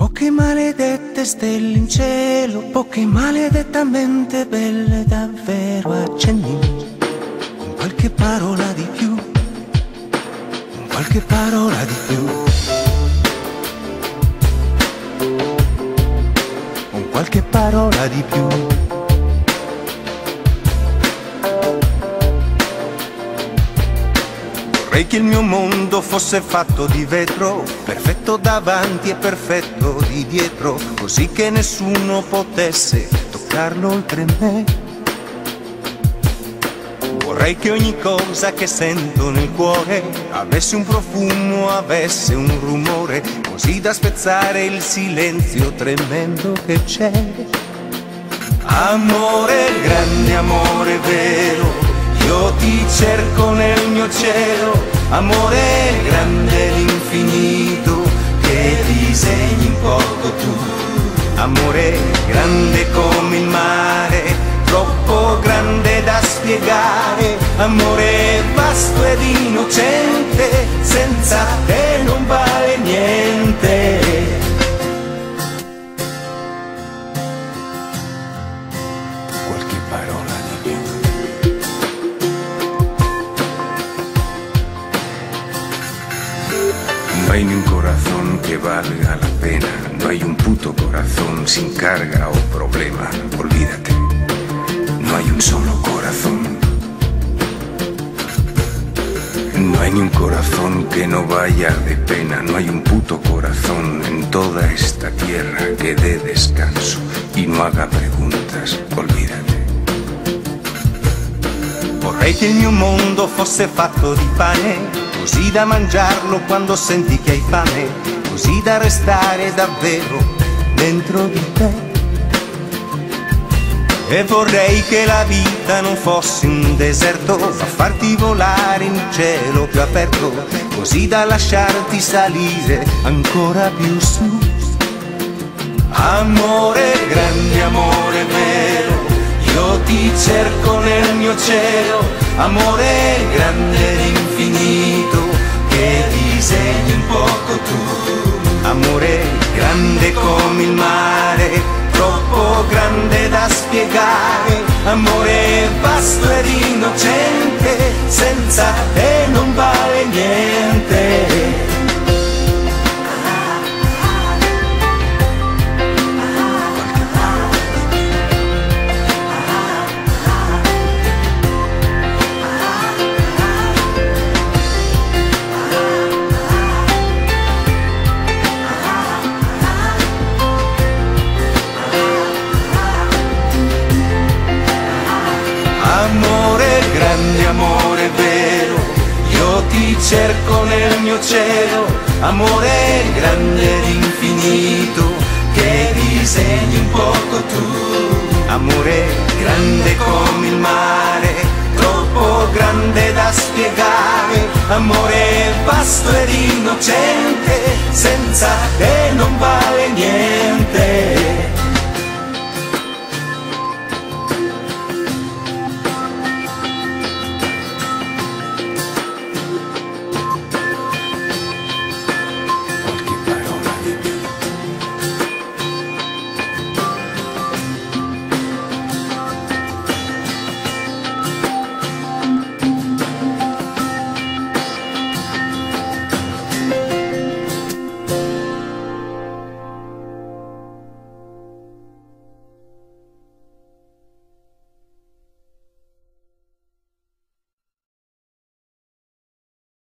Poche maledette stelle in cielo, poche maledettamente belle, davvero accendimi con qualche parola di più, con qualche parola di più. Con qualche parola di più. Vorrei che il mio mondo fosse fatto di vetro, perfetto davanti e perfetto di dietro, così che nessuno potesse toccarlo oltre me. Vorrei che ogni cosa che sento nel cuore avesse un profumo, avesse un rumore, così da spezzare il silenzio tremendo che c'è. Amore, grande amore vero io ti cerco nel mio cielo, amore grande l'infinito, che disegni in poco tu. Amore grande come il mare, troppo grande da spiegare. Amore vasto ed innocente, No hay ni un corazón que valga la pena, no hay un puto corazón sin carga o problema, olvídate, no hay un solo corazón. No hay ni un corazón que no vaya de pena, no hay un puto corazón en toda esta tierra que dé descanso y no haga preguntas, olvídate. Vorrei che il mio mondo fosse fatto di pane, così da mangiarlo quando senti che hai fame, così da restare davvero dentro di te. E vorrei che la vita non fosse un deserto, ma farti volare in cielo più aperto, così da lasciarti salire ancora più su. Amore, grande amore vero, io ti cerco nel mio cielo, amore grande ed infinito, che disegni un poco tu. Amore grande come il mare, troppo grande da spiegare, amore vasto grande amore vero, io ti cerco nel mio cielo, amore grande ed infinito, che disegni un poco tu. Amore grande come il mare, troppo grande da spiegare, amore vasto ed innocente, senza te